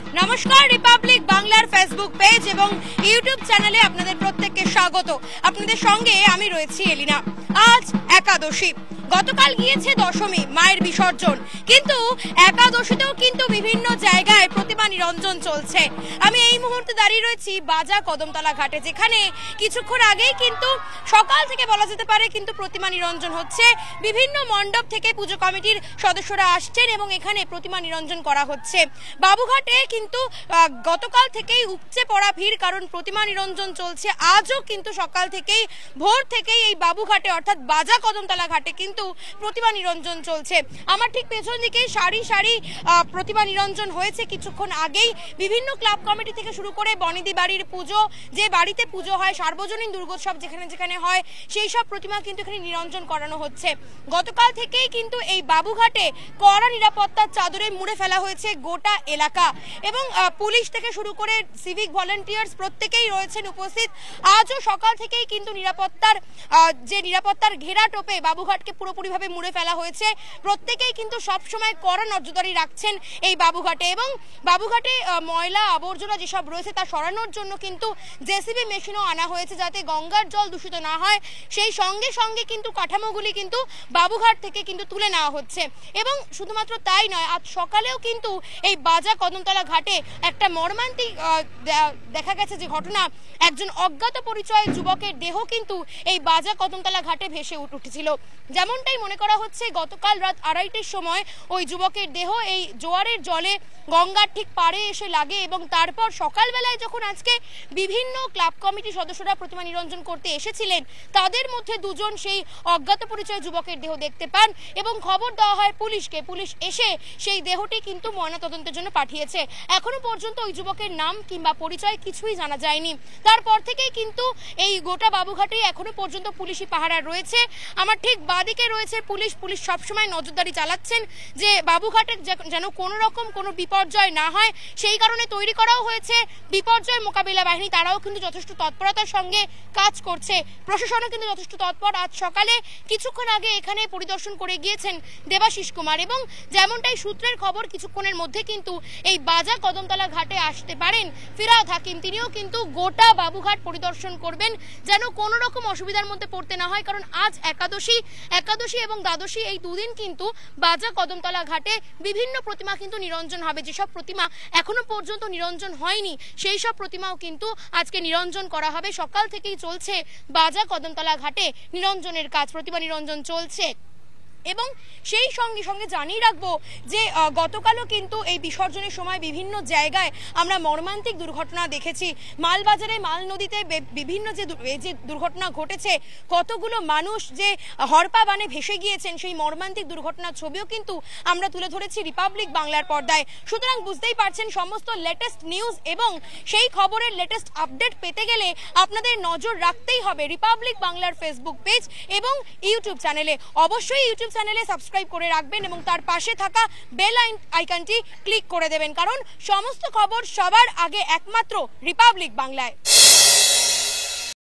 নমস্কার রিপাবলিক বাংলার Facebook page এবং ইউটিউব চ্যানেলে আপনাদের প্রত্যেককে স্বাগত। আপনাদের সঙ্গে আমি রয়েছি এলিনা। আজ একাদশী। গতকাল গিয়েছে দশমী, মায়ের বিসর্জন। কিন্তু একাদশীতেও কিন্তু বিভিন্ন জায়গায় নিরঞ্জন চলছে। আমি এই মুহূর্তে দাঁড়িয়ে রয়েছি বাজা কদমতলা ঘাটে, যেখানে কিছুক্ষণ আগেই কিন্তু সকাল থেকে বলা যেতে পারে কিন্তু প্রতিমা নিরঞ্জন হচ্ছে। বিভিন্ন মণ্ডপ থেকে পুজো কমিটির সদস্যরা আসছেন এবং এখানে প্রতিমা নিরঞ্জন করা হচ্ছে। বাবুঘাটে কিন্তু গতকাল থেকেই উপচে পড়া ভিড় কারণ প্রতিমা নিরঞ্জন চলছে। আজও কিন্তু সকাল থেকেই, ভোর থেকেই এই বাবুঘাটে অর্থাৎ বাজা কদমতলা ঘাটে কিন্তু প্রতিমা নিরঞ্জন চলছে। আমার ঠিক পেছন দিকেই সারি সারি প্রতিমা নিরঞ্জন হয়েছে কিছুক্ষণ আগেই বিভিন্ন ক্লাব কমিটি থেকে শুরু করে বনিদি বাড়ির পুজো, যে বাড়িতে পুজো হয়, সার্বজনীন দুর্গোৎসব যেখানে যেখানে হয়, সেই সব প্রতিমা কিন্তু এখানে নিরঞ্জন করানো হচ্ছে। গতকাল থেকেই কিন্তু এই বাবুঘাটে কড়া নিরাপত্তার চাদরে মুড়ে ফেলা হয়েছে গোটা এলাকা এবং পুলিশ থেকে শুরু করে সিভিক ভলেন্টিয়ার্স প্রত্যেকেই রয়েছেন উপস্থিত। আজও সকাল থেকেই কিন্তু নিরাপত্তার যে নিরাপত্তার ঘেরা টোপে বাবুঘাটকে পুরোপুরিভাবে মুড়ে ফেলা হয়েছে। প্রত্যেকেই কিন্তু সবসময় কড়া নজরদারি রাখছেন এই বাবুঘাটে এবং বাবুঘাটে আহ, ময়লা আবর্জনা যেসব রয়েছে তা সরানোর জন্য কিন্তু জেসিবি মেশিনও আনা হয়েছে যাতে গঙ্গার জল দূষিত না হয়। সেই সঙ্গে সঙ্গে কিন্তু কাঠামোগুলি কিন্তু বাবুঘাট থেকে কিন্তু তুলে নেওয়া হচ্ছে। এবং শুধুমাত্র তাই নয় আজ সকালেও কিন্তু এই বাজা কদমতলা ঘাটে একটা মর্মান্তিক দেখা গেছে যে ঘটনা। একজন অজ্ঞাত পরিচয় যুবকের দেহ কিন্তু এই বাজা কদমতলা ঘাটে ভেসে উঠ- উঠেছিল। যেমনটাই মনে করা হচ্ছে গতকাল রাত আড়াইটের সময় ওই যুবকের দেহ এই জোয়ারের জলে গঙ্গার ঠিক পাড়ে এসে লাগে এবং তারপর সকালবেলায় যখন আজকে বিভিন্ন ক্লাব কমিটির সদস্যরা প্রতিমা নিরঞ্জন করতে এসেছিলেন, তাদের মধ্যে দুজন সেই অজ্ঞাত পরিচয় যুবকের দেহ দেখতে পান এবং খবর দেওয়া হয় পুলিশকে। পুলিশ এসে সেই দেহটি কিন্তু ময়নাতদন্তের জন্য পাঠিয়েছে। এখনও পর্যন্ত ওই যুবকের নাম কিংবা পরিচয় কিছুই জানা যায়নি। তারপর থেকেই কিন্তু এই গোটা বাবুঘাটে এখনও পর্যন্ত পুলিশি পাহারা রয়েছে। আমার ঠিক বাদিকে রয়েছে পুলিশ। পুলিশ সবসময় নজরদারি চালাচ্ছেন যে বাবুঘাটে যে- যেন কোনো রকম কোনো বিপর্যয় না হয়। সেই কারণে তৈরি করাও হয়েছে বিপর্যয় মোকাবিলা বাহিনী। তারাও কিন্তু যথেষ্ট তৎপরতার সঙ্গে কাজ করছে। প্রশাসনও কিন্তু যথেষ্ট তৎপর। আজ সকালে কিছুক্ষণ আগে এখানে পরিদর্শন করে গিয়েছেন দেবাশিস কুমার এবং যেমনটাই সূত্রের খবর, কিছুক্ষণের মধ্যে কিন্তু এই বাজা কদমতলা ঘাটে আসতে পারেন ফিরাদ হাকিম। তিনিও কিন্তু গোটা বাবুঘাট পরিদর্শন করবেন যেন কোনো রকম অসুবিধার মধ্যে পড়তে না হয়, কারণ আজ একাদশী একাদশী এবং দ্বাদশী এই দুদিন কিন্তু বাজা কদমতলা ঘাটে বিভিন্ন প্রতিমা কিন্তু নিরঞ্জন হবে। যেসব প্রতিমা এখনও পর্যন্ত নিরঞ্জন হয়নি। সেই সব প্রতিমাও কিন্তু আজকে নিরঞ্জন করা হবে। সকাল থেকেই চলছে বাজা কদমতলা ঘাটে নিরঞ্জনের কাজ। প্রতিমা নিরঞ্জন চলছে। এবং সেই সঙ্গে সঙ্গে জানিয়ে রাখব যে গতকালও কিন্তু এই বিসর্জনের সময় বিভিন্ন জায়গায় আমরা মর্মান্তিক দুর্ঘটনা দেখেছি। মালবাজারে মাল নদীতে বিভিন্ন যে যে দুর্ঘটনা ঘটেছে, কতগুলো মানুষ যে হরপা বানে ভেসে গিয়েছেন সেই মর্মান্তিক দুর্ঘটনার ছবিও কিন্তু আমরা তুলে ধরেছি রিপাবলিক বাংলার পর্দায়। সুতরাং বুঝতেই পারছেন সমস্ত লেটেস্ট নিউজ এবং সেই খবরের লেটেস্ট আপডেট পেতে গেলে আপনাদের নজর রাখতেই হবে রিপাবলিক বাংলার ফেসবুক পেজ এবং ইউটিউব চ্যানেলে অবশ্যই ইউটিউব চ্যানেলে সাবস্ক্রাইব করে রাখবেন এবং তার পাশে থাকা বেল আইকনটি ক্লিক করে দেবেন। কারণ সমস্ত খবর সবার আগে একমাত্র রিপাবলিক বাংলায়